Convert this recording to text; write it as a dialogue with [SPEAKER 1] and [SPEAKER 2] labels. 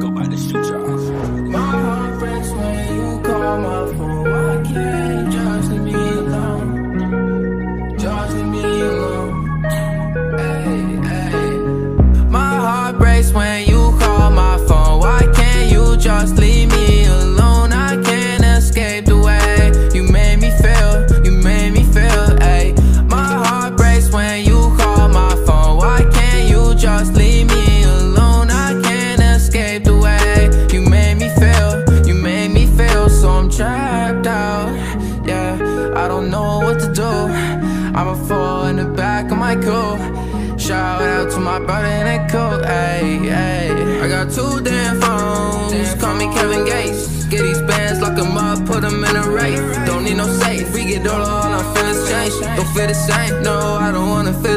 [SPEAKER 1] the drop. My heart breaks when you call my phone. I can't just leave me alone. Just leave me alone. Hey, hey. My heart breaks when you don't know what to do. I'ma fall in the back of my coupe. Shout out to my brother in that coat, ayy, ayy. I got two damn phones, call me Kevin Gates. Get these bands, lock them up, put them in a race. Don't need no safe, we get all, all our feelings change. Don't feel the same, no, I don't wanna feel